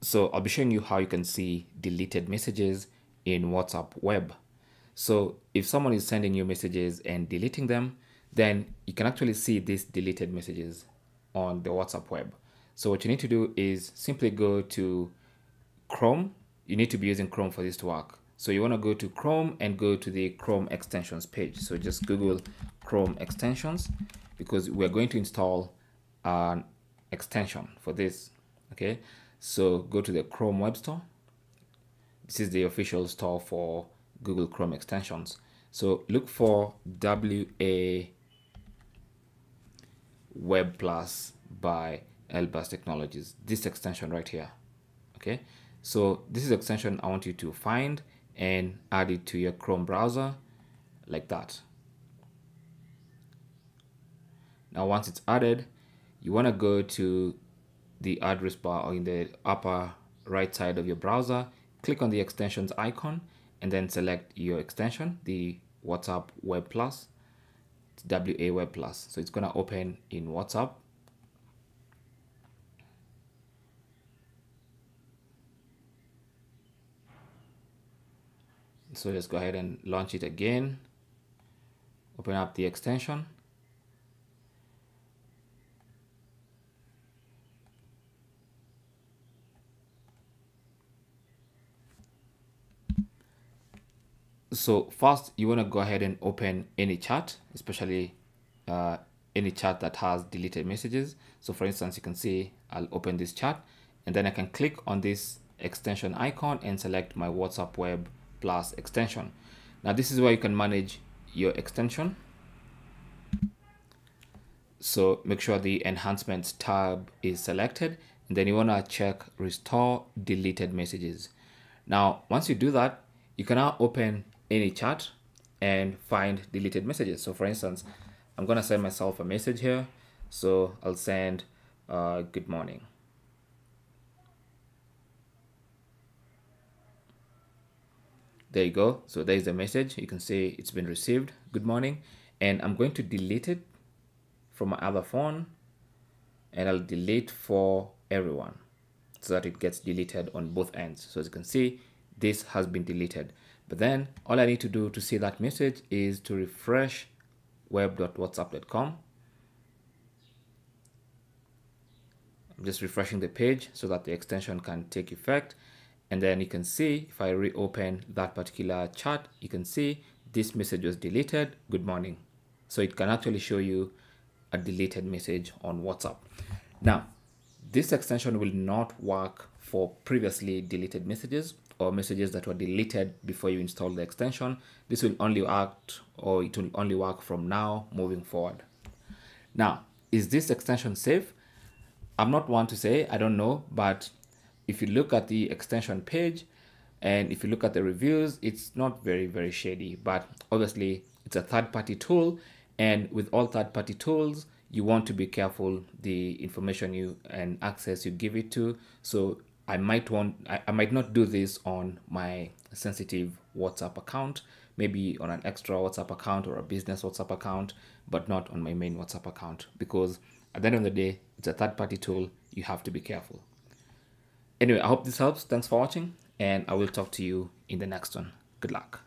So I'll be showing you how you can see deleted messages in WhatsApp web. So if someone is sending you messages and deleting them, then you can actually see these deleted messages on the WhatsApp web. So what you need to do is simply go to Chrome. You need to be using Chrome for this to work. So you want to go to Chrome and go to the Chrome extensions page. So just Google Chrome extensions because we're going to install an extension for this. Okay, so go to the Chrome web store. This is the official store for Google Chrome extensions. So look for WA Web Plus by Elbruz Technologies. This extension right here. Okay, so this is extension I want you to find and add it to your Chrome browser like that. Now once it's added, you want to go to the address bar or in the upper right side of your browser, click on the extensions icon and then select your extension, the WhatsApp Web Plus, WA Web Plus. So it's going to open in WhatsApp. So let's go ahead and launch it again. Open up the extension. So first you want to go ahead and open any chat especially uh, any chat that has deleted messages. So for instance you can see I'll open this chat and then I can click on this extension icon and select my WhatsApp web plus extension. Now this is where you can manage your extension. So make sure the enhancements tab is selected and then you want to check restore deleted messages. Now once you do that you can now open any chat and find deleted messages. So for instance, I'm to send myself a message here. So I'll send uh, good morning. There you go. So there's the message. You can see it's been received. Good morning. And I'm going to delete it from my other phone and I'll delete for everyone so that it gets deleted on both ends. So as you can see, this has been deleted. But then all I need to do to see that message is to refresh web.whatsapp.com. I'm just refreshing the page so that the extension can take effect. And then you can see if I reopen that particular chat, you can see this message was deleted. Good morning. So it can actually show you a deleted message on WhatsApp. Now, this extension will not work for previously deleted messages or messages that were deleted before you install the extension. This will only act or it will only work from now moving forward. Now, is this extension safe? I'm not one to say, I don't know, but if you look at the extension page and if you look at the reviews, it's not very, very shady, but obviously it's a third party tool. And with all third party tools, you want to be careful the information you and access you give it to. So I might want I, I might not do this on my sensitive WhatsApp account, maybe on an extra WhatsApp account or a business WhatsApp account, but not on my main WhatsApp account because at the end of the day, it's a third party tool. You have to be careful. Anyway, I hope this helps. Thanks for watching, and I will talk to you in the next one. Good luck.